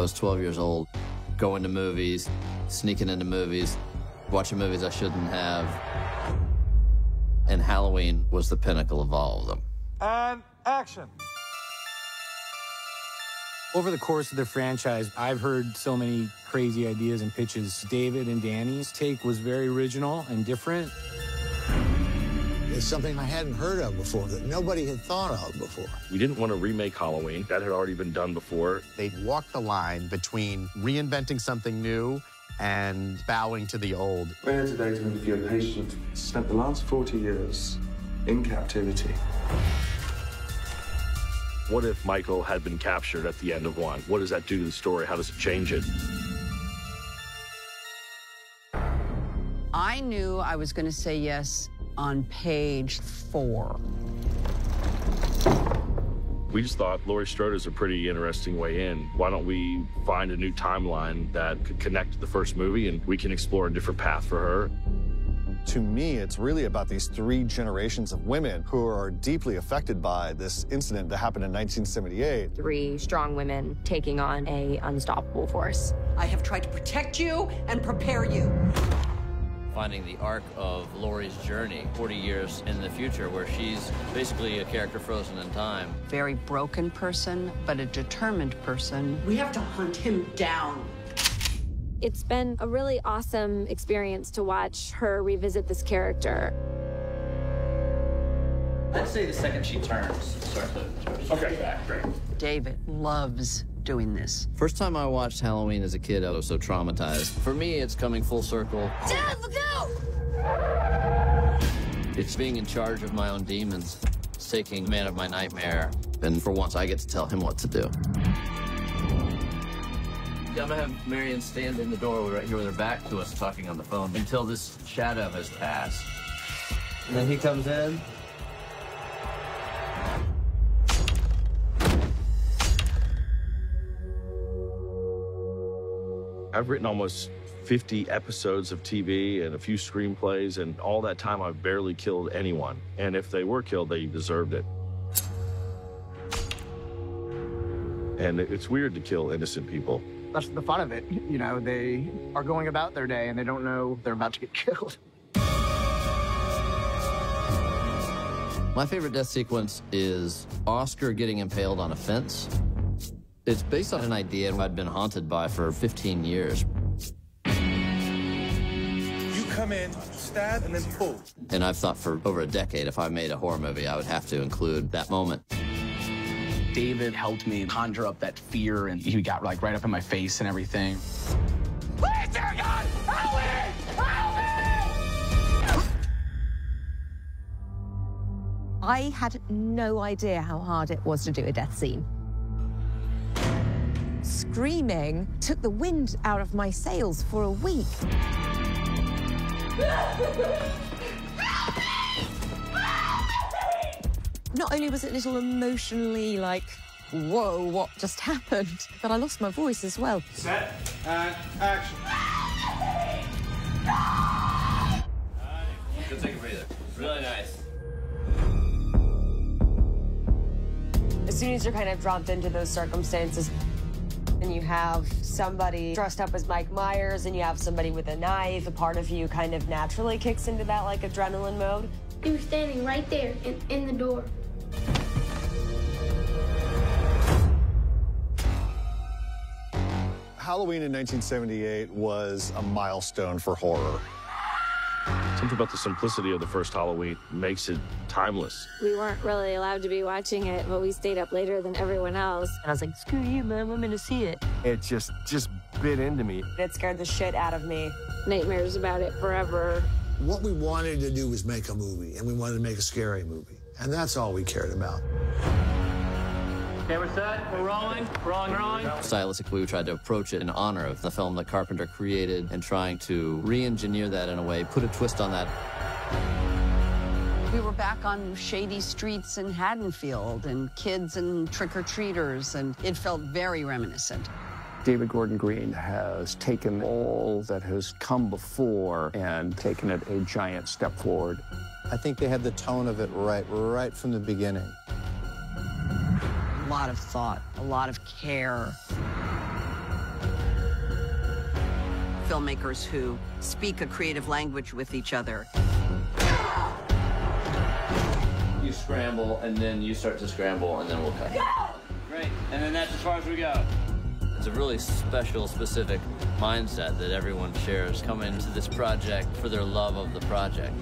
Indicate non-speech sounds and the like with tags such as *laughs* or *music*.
was 12 years old, going to movies, sneaking into movies, watching movies I shouldn't have. And Halloween was the pinnacle of all of them. And action. Over the course of the franchise, I've heard so many crazy ideas and pitches. David and Danny's take was very original and different. It's something I hadn't heard of before, that nobody had thought of before. We didn't want to remake Halloween. That had already been done before. They walked the line between reinventing something new and bowing to the old. We're here today to interview a patient who spent the last 40 years in captivity. What if Michael had been captured at the end of one? What does that do to the story? How does it change it? I knew I was going to say yes on page four. We just thought Laurie Strode's a pretty interesting way in. Why don't we find a new timeline that could connect to the first movie and we can explore a different path for her? To me, it's really about these three generations of women who are deeply affected by this incident that happened in 1978. Three strong women taking on a unstoppable force. I have tried to protect you and prepare you. Finding the arc of Laurie's journey 40 years in the future, where she's basically a character frozen in time. Very broken person, but a determined person. We have to hunt him down. It's been a really awesome experience to watch her revisit this character. I'd say the second she turns, starts to Okay, back, great. David loves doing this. First time I watched Halloween as a kid, I was so traumatized. For me, it's coming full circle. Dad, look out! It's being in charge of my own demons. It's taking man of my nightmare. And for once, I get to tell him what to do. I'm gonna have Marion stand in the doorway right here with her back to us talking on the phone until this shadow has passed. And then he comes in. I've written almost 50 episodes of TV and a few screenplays, and all that time I've barely killed anyone. And if they were killed, they deserved it. And it's weird to kill innocent people. That's the fun of it. You know, they are going about their day and they don't know they're about to get *laughs* killed. My favorite death sequence is Oscar getting impaled on a fence. It's based on an idea I'd been haunted by for 15 years. You come in, stab, and then pull. And I've thought for over a decade if I made a horror movie, I would have to include that moment. David helped me conjure up that fear, and he got like right up in my face and everything. Please, dear God, help me! Help me! I had no idea how hard it was to do a death scene. Screaming took the wind out of my sails for a week. Not only was it a little emotionally like, whoa, what just happened, but I lost my voice as well. Set and action. Go take a breather. Really nice. As soon as you're kind of dropped into those circumstances, and you have somebody dressed up as Mike Myers, and you have somebody with a knife, a part of you kind of naturally kicks into that like adrenaline mode. He was standing right there in, in the door. Halloween in 1978 was a milestone for horror. Something about the simplicity of the first Halloween makes it timeless. We weren't really allowed to be watching it, but we stayed up later than everyone else. And I was like, screw you, man, I'm gonna see it. It just, just bit into me. It scared the shit out of me. Nightmares about it forever. What we wanted to do was make a movie, and we wanted to make a scary movie. And that's all we cared about. Camera set, we're rolling, rolling, rolling. Stylistically, we tried to approach it in honor of the film that Carpenter created and trying to re-engineer that in a way, put a twist on that. We were back on shady streets in Haddonfield and kids and trick-or-treaters, and it felt very reminiscent. David Gordon Green has taken all that has come before and taken it a giant step forward. I think they had the tone of it right, right from the beginning. A lot of thought, a lot of care. filmmakers who speak a creative language with each other. You scramble, and then you start to scramble, and then we'll cut. Great. And then that's as far as we go. It's a really special, specific mindset that everyone shares coming into this project for their love of the project.